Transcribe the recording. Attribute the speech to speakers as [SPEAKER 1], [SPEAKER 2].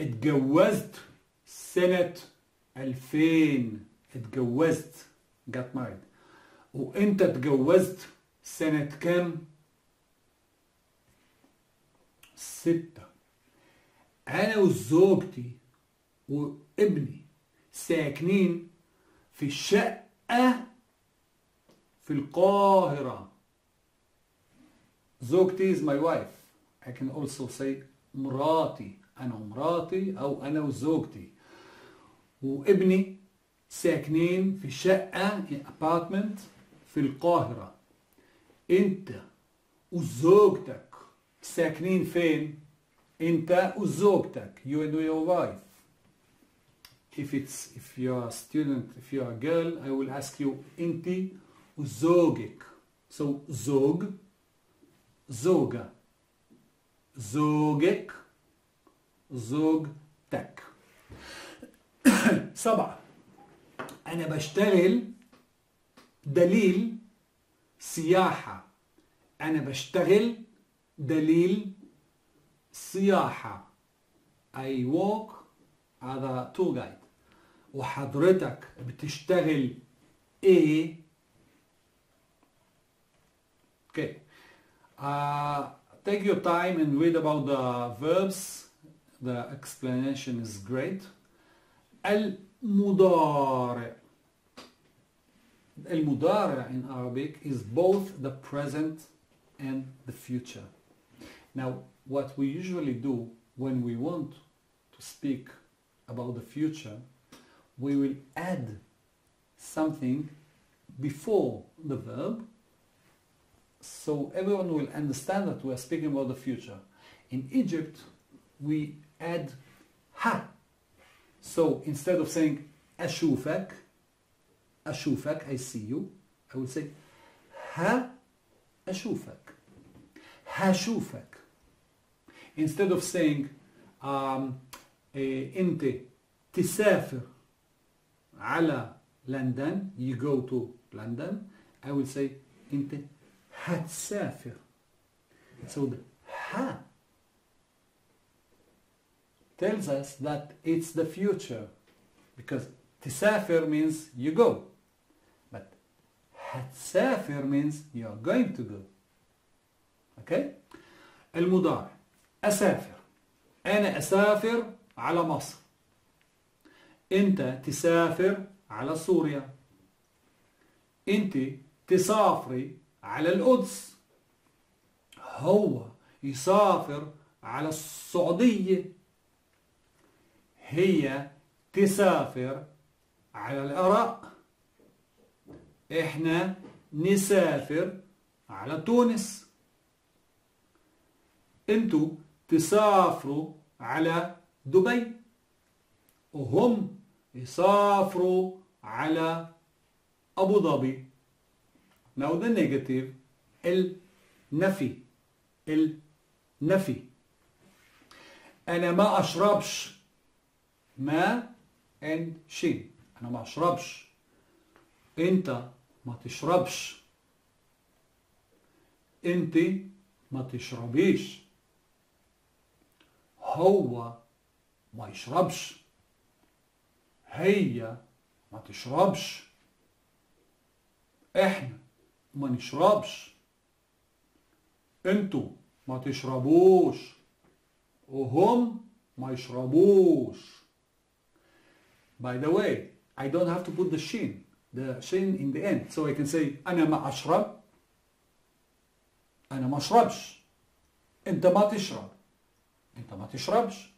[SPEAKER 1] اتجوزت سنة 2000 اتجوزت got married. وانت اتجوزت سنة كام؟ ستة. أنا وزوجتي وابني ساكنين في الشقة في القاهرة. زوجتي is my wife. I can also say مراتي. أنا ومراتي أو أنا وزوجتي. وابني ساكنين في شقة apartment في القاهرة. أنت وزوجتك ساكنين فين؟ أنت وزوجتك you and your wife. If it's if you're a student if you're a girl I will ask you أنت وزوجك. So زوج زوجة. زوجك زوجتك سبعة. أنا بشتغل دليل سياحة. أنا بشتغل دليل سياحة. I work as a tour guide. وحضرتك بتشتغل إيه okay. Uh, take your time and read about the verbs. the explanation is great المضارع المضارع in Arabic is both the present and the future now what we usually do when we want to speak about the future we will add something before the verb so everyone will understand that we are speaking about the future. In Egypt, we add ha. So instead of saying ashufak, ashufak, I see you, I will say ha ashufak, hashufak. Instead of saying um, انت تسافر على London, you go to London, I will say انت هتسافر so the ha tells us that it's the future because تسافر means you go. But هتسافر means you're going to go. Okay? المضارع. أسافر. أنا أسافر على مصر. أنت تسافر على سوريا. أنت تسافري على القدس. هو يسافر على السعودية. هي تسافر على العراق. إحنا نسافر على تونس. أنتوا تسافروا على دبي. وهم يسافروا على أبو ظبي. Now the negative النفي النفي أنا ما أشربش ما and شين أنا ما أشربش. أنت ما تشربش. أنت ما تشربيش. هو ما يشربش. هي ما تشربش. إحنا ما نشربش. أنتوا ما تشربوش. وهم ما يشربوش. by the way I don't have to put the shin the shin in the end so I can say أنا ما أشرب أنا ما أشربش أنت ما تشرب أنت ما تشربش